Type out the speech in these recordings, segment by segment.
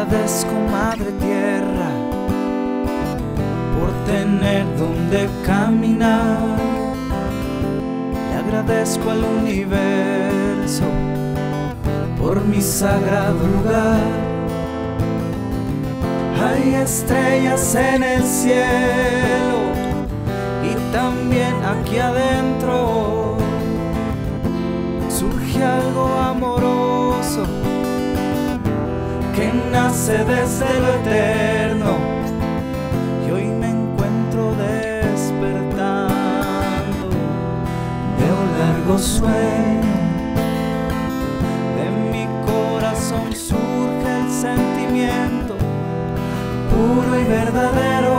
agradezco, Madre Tierra, por tener donde caminar. Le agradezco al universo por mi sagrado lugar. Hay estrellas en el cielo y también aquí adentro surge algo amoroso nace desde lo eterno y hoy me encuentro despertando de un largo sueño. De mi corazón surge el sentimiento puro y verdadero.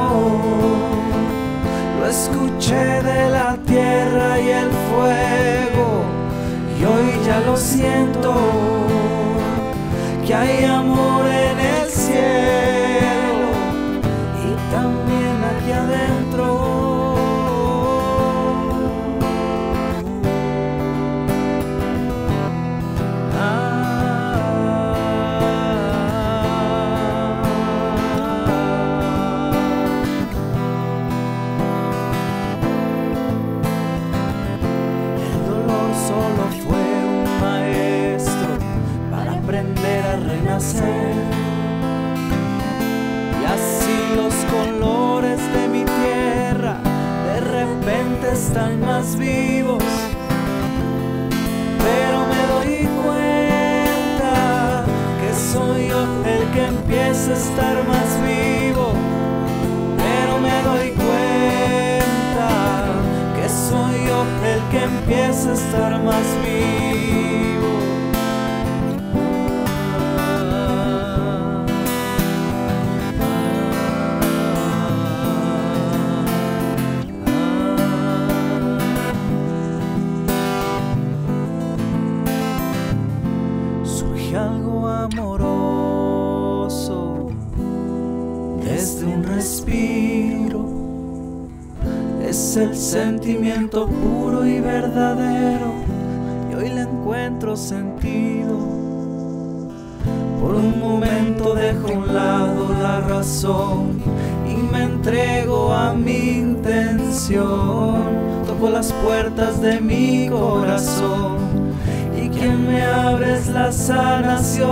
Lo escuché de la tierra y el fuego y hoy ya lo siento que hay amor fue un maestro para aprender a renacer. Y así los colores de mi tierra de repente están más vivos. Pero me doy cuenta que soy yo el que empieza a estar más vivo. El que empieza a estar más vivo. Surge algo amoroso desde un respiro. Es el sentimiento puro y verdadero y hoy le encuentro sentido. Por un momento dejo a un lado la razón y me entrego a mi intención. Toco las puertas de mi corazón y quien me abre es la sanación.